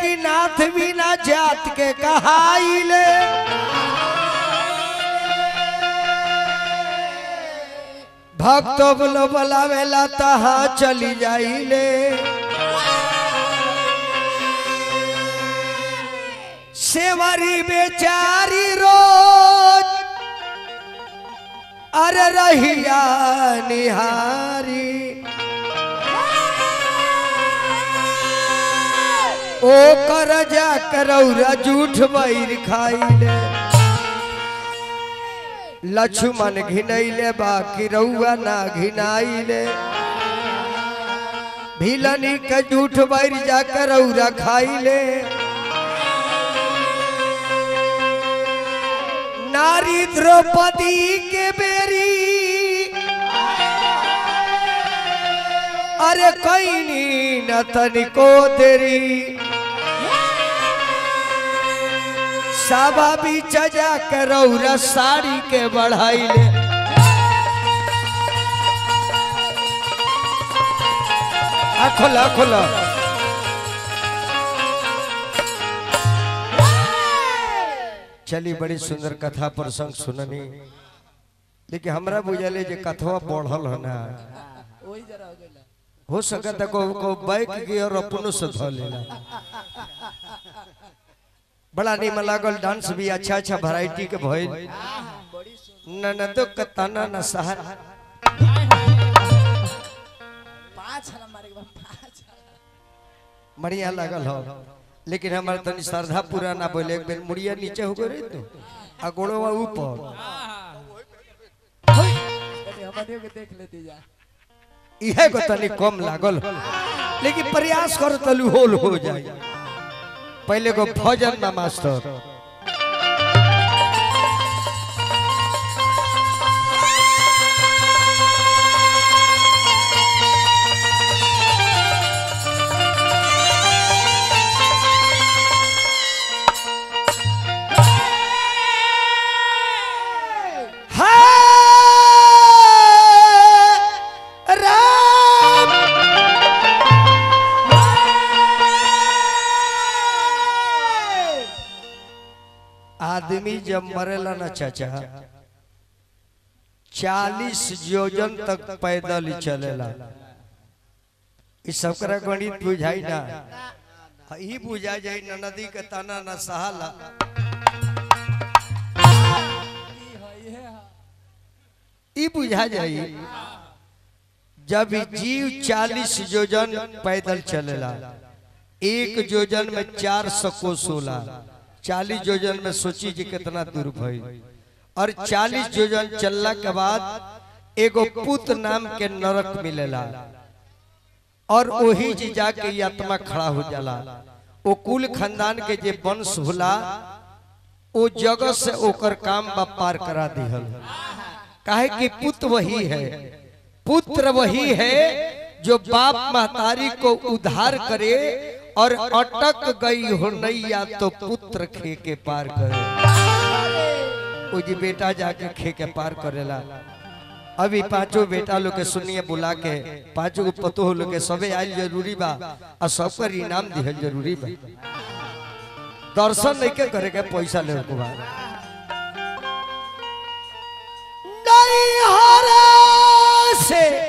कि नाथ बिना जात के कहाइले भक्त बोलो बोलावेला तहा चली जाइले सेवरी बेचारी रोज अरे रहिया निहारी। ओ कर जा करौरा झूठ बैर खाइले। लक्ष्मण घिनैले, बाकी रउआ ना घिनाइले। भिलनी के झूठ बैर जा करौरा खाइले। नारी द्रौपदी के बेरी। अरे कैनी न तनिको देरी। साबा बीच जा के रौरा साड़ी के बढ़ाइले आ, खोला खोला। चली बड़ी सुंदर कथा प्रसंग सुननी। लेकिन हमरा बुझले जे कथवा पढ़ल है ना हो हो सकता को को बाइक गियर अपनो से धो लेला। बड़ा नीम लागल डांस भी अच्छा अच्छा वैरायटी के भइल। बड़ी सुन न न न पाँच मारे के पाँच। बढ़िया लागल हो। लेकिन हमार तनी श्रद्धा पूरा ना बोले, एक बेर मुड़िया नीचे हो गए तो। आ गोड़वा ऊपर। कभी हमनियों के देख लेती जा इहे को तनी कम लागल। लेकिन प्रयास कर तलू होल हो जाए पहले को भजन में मास्टर। आदमी जब मरेला ना चाचा, चालीस योजन तक पैदल ही चलेला। इस सबकरा गणित बुझाई ना। ई बुझा जाई ना नदी के तना ना सहाला। है है बुझा जाई, जब जीव चालीस योजन पैदल चलेला, एक योजन में चार सौ होला चालीस योजन में सोची जी कितना दूर भई। और चालीस योजन चलला के बाद एगो पुत नाम के नरक मिलेला। और वही जी जाके आत्मा खड़ा हो जाला। ओ कुल खानदान के जे वंश होला ओ जगह से ओकर काम बा पार करा दिहल। काहे कि पुत्र वही है। पुत्र वही है जो बाप महतारी को उद्धार करे और अटक गई हो नैया तो पुत्र खे के पार करे। बेटा जाके खे के पार करेला। अभी पाँचों बेटा लोग के सुनिए बुला के, पाँचों को पतो लोग के सबे आयल ज़रूरी बा और सबकर इनाम दिहल ज़रूरी बा। दर्शन नहीं के करे के पैसा ले को बा। से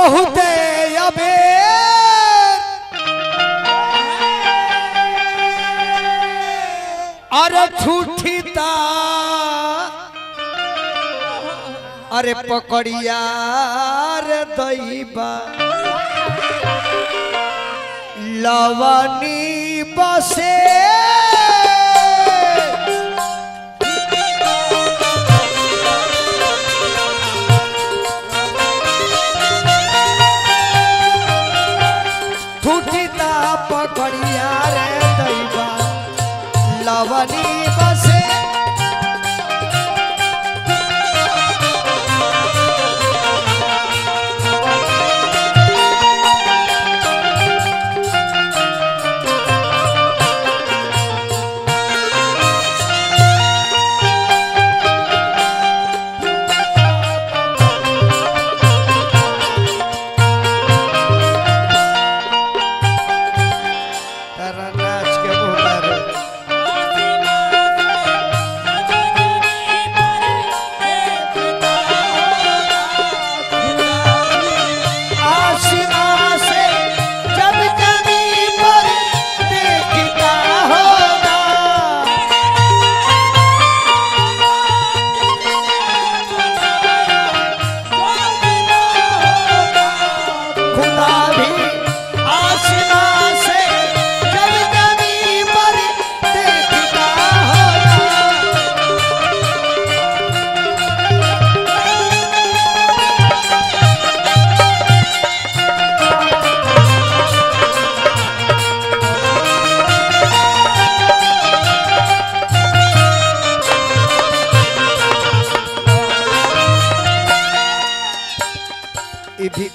अरे बहुते अबे अरे ठूठीता अरे पकड़िया रे दैबा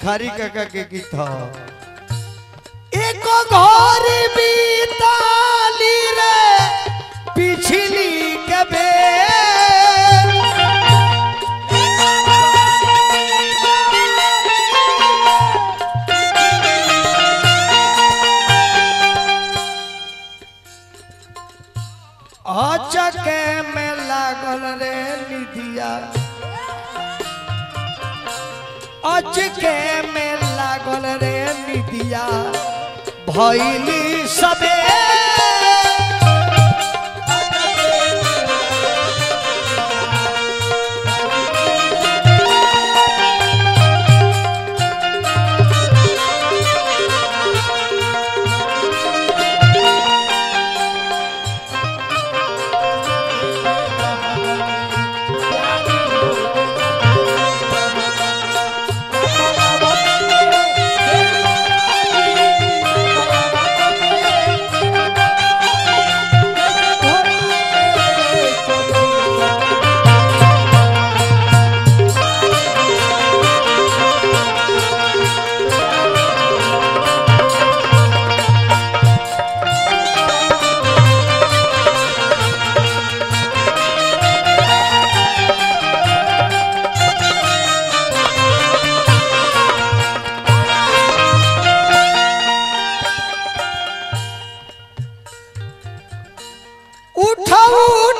भिखारी काका के था। एको घर बीताली रे पीछे बिटिया भैली सबे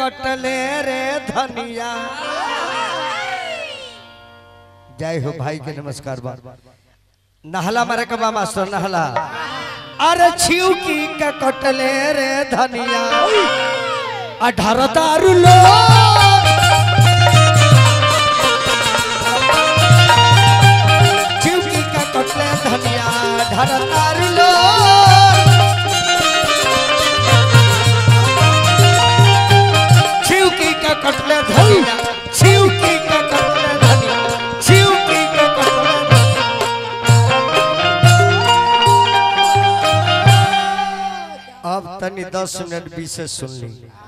कटले रे धनिया। जय हो भाई के नमस्कार बा। नहला मारे के बा मास्टर, नहला। अरे छिउकी के कटले रे धनिया। अठारह तारू लो। छिउकी के कटले धनिया, अठारह तारू दस मिनट से सुन ली